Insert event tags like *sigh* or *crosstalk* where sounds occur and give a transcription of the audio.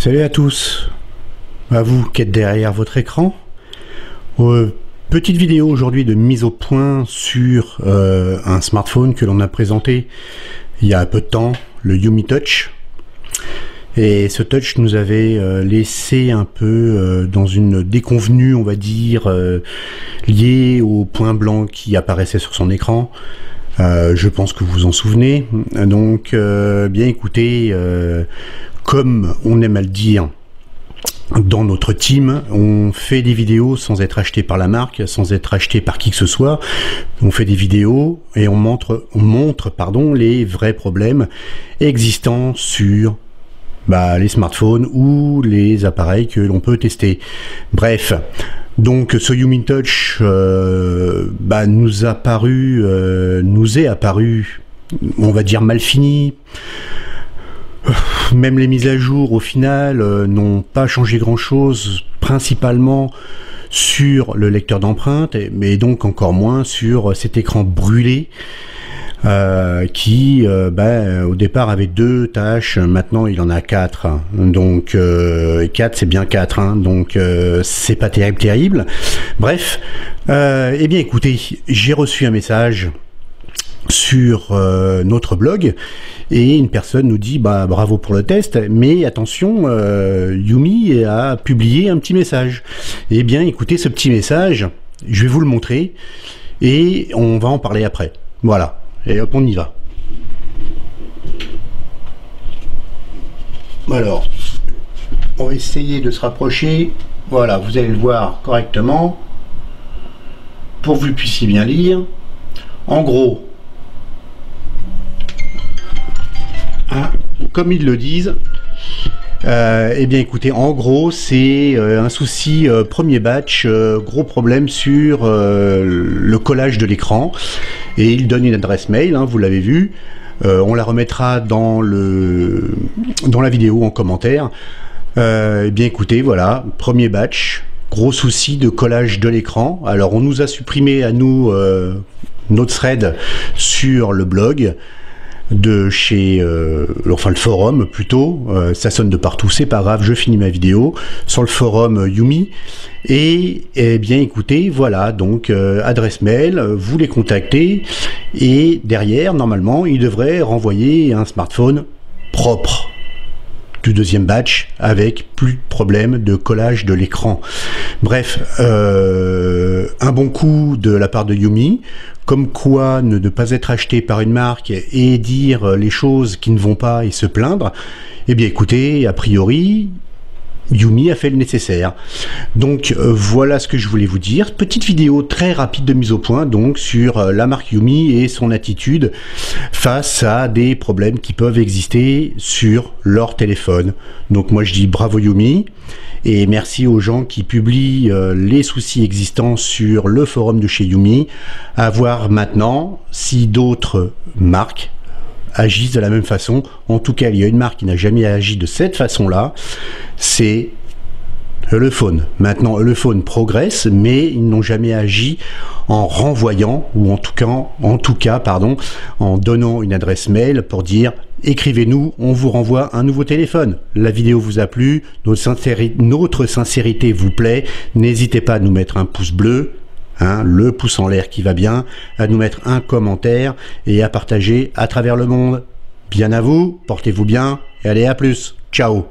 Salut à tous, à vous qui êtes derrière votre écran. Euh, petite vidéo aujourd'hui de mise au point sur euh, un smartphone que l'on a présenté il y a peu de temps, le Yumi Touch. Et ce touch nous avait euh, laissé un peu dans une déconvenue, on va dire, liée au point blanc qui apparaissait sur son écran. je pense que vous vous en souvenez. Donc, bien écoutez, comme on aime à le dire, dans notre team, on fait des vidéos sans être acheté par la marque, sans être acheté par qui que ce soit. On fait des vidéos et on montre, les vrais problèmes existants sur bah, les smartphones ou les appareils que l'on peut tester. Bref, donc ce Human Touch euh, bah, nous a paru, euh, nous est apparu, on va dire mal fini *sighs* même les mises à jour au final euh, n'ont pas changé grand chose, principalement sur le lecteur d'empreintes, mais donc encore moins sur cet écran brûlé. Euh, qui euh, ben, au départ avait deux tâches, maintenant il en a quatre. Donc quatre c'est bien quatre, hein. donc c'est pas terrible terrible. Bref, eh bien écoutez, j'ai reçu un message sur euh, notre blog et une personne nous dit bah bravo pour le test mais attention euh, Yumi a publié un petit message. Eh bien écoutez ce petit message je vais vous le montrer et on va en parler après. Voilà. Et hop on y va. Alors on va essayer de se rapprocher. Voilà vous allez le voir correctement. Pour que vous puissiez bien lire. En gros comme ils le disent, euh, eh bien écoutez, en gros c'est euh, un souci euh, premier batch, gros problème sur le collage de l'écran et il donne une adresse mail, hein, vous l'avez vu, on la remettra dans, le, dans la vidéo en commentaire. eh bien écoutez, voilà, premier batch, gros souci de collage de l'écran. Alors on nous a supprimé à nous notre thread sur le blog de chez, euh, enfin le forum plutôt, euh, ça sonne de partout, c'est pas grave, je finis ma vidéo sur le forum euh, Yumi. Et eh bien écoutez, voilà, donc adresse mail, vous les contactez et derrière, normalement, il devrait renvoyer un smartphone propre du deuxième batch avec plus de problème de collage de l'écran. Bref, un bon coup de la part de Yumi comme quoi ne, pas être acheté par une marque et dire les choses qui ne vont pas et se plaindre, eh bien écoutez, a priori, Yumi a fait le nécessaire. Donc euh, voilà ce que je voulais vous dire. Petite vidéo très rapide de mise au point donc sur euh, la marque Yumi et son attitude face à des problèmes qui peuvent exister sur leur téléphone. Donc moi je dis bravo Yumi. Et merci aux gens qui publient euh, les soucis existants sur le forum de chez Yumi. À voir maintenant si d'autres marques agissent de la même façon. En tout cas, il y a une marque qui n'a jamais agi de cette façon-là. C'est le phone. Maintenant, le phone progresse, mais ils n'ont jamais agi en renvoyant, ou en tout cas, en tout cas, pardon, en donnant une adresse mail pour dire écrivez-nous, on vous renvoie un nouveau téléphone. La vidéo vous a plu, notre notre sincérité vous plaît, n'hésitez pas à nous mettre un pouce bleu, hein, le pouce en l'air qui va bien, à nous mettre un commentaire et à partager à travers le monde. Bien à vous, portez-vous bien et allez à plus. Ciao